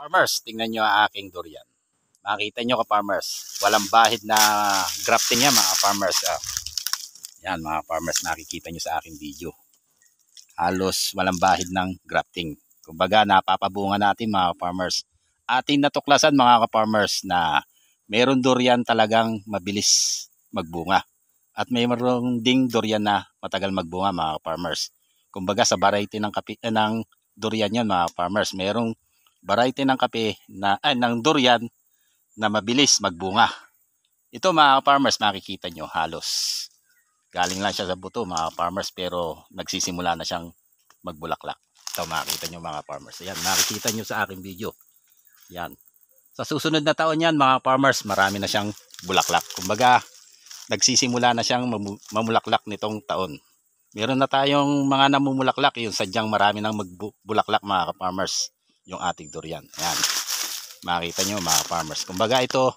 Farmers, tingnan nyo ang aking durian. Makita nyo ka farmers, walang bahid na grafting yan mga farmers. Ah. Yan mga farmers, nakikita nyo sa aking video. Halos walang bahid ng grafting. Kumbaga napapabunga natin mga farmers. Ating natuklasan mga farmers na meron durian talagang mabilis magbunga. At mayroong ding durian na matagal magbunga mga farmers. Kumbaga sa variety ng, kapi, eh, ng durian yan mga farmers. Merong variety ng kape na ay ng durian na mabilis magbunga. Ito mga farmers makikita nyo halos. Galing lang siya sa buto mga farmers pero nagsisimula na siyang magbulaklak. Ito makikita nyo mga farmers. Ayan makikita nyo sa aking video. Yan. Sa susunod na taon yan mga farmers marami na siyang bulaklak. Kumbaga nagsisimula na siyang mamulaklak nitong taon. Meron na tayong mga namumulaklak yung sadyang marami nang magbulaklak mga farmers yung ating durian. Ayan. Makita nyo mga farmers. Kumbaga ito,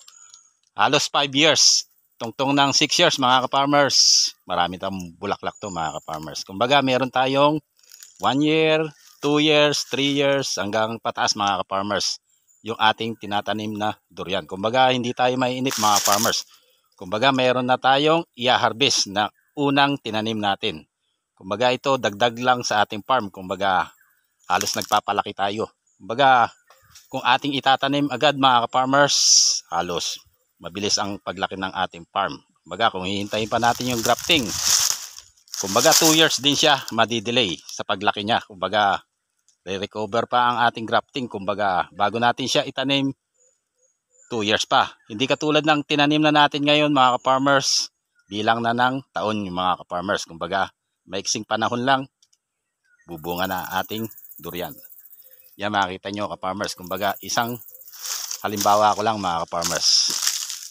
halos 5 years. Tungtong ng 6 years mga ka-farmers. Marami tayong bulaklak to mga ka-farmers. Kumbaga meron tayong 1 year, 2 years, 3 years, hanggang pataas mga ka-farmers. Yung ating tinatanim na durian. Kumbaga hindi tayo maiinip mga farmers. Kumbaga meron na tayong i-harvest na unang tinanim natin. Kumbaga ito dagdag lang sa ating farm. Kumbaga halos nagpapalaki tayo. Kumbaga, kung ating itatanim agad mga farmers halos mabilis ang paglaki ng ating farm. Kumbaga, kung hihintayin pa natin yung grafting, kumbaga 2 years din siya madidelay sa paglaki niya. Kumbaga, re-recover pa ang ating grafting. Kumbaga, bago natin siya itanim, 2 years pa. Hindi katulad ng tinanim na natin ngayon mga farmers bilang na ng taon yung mga farmers Kumbaga, maiksing panahon lang, bubunga na ating durian. Yan makita nyo ka-farmers. Kumbaga isang halimbawa ko lang mga ka-farmers.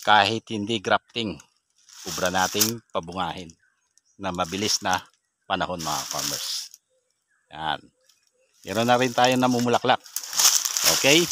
Kahit hindi grafting, ubra nating pabungahin na mabilis na panahon mga farmers. Yan. Meron na rin tayo namumulaklak. Okay?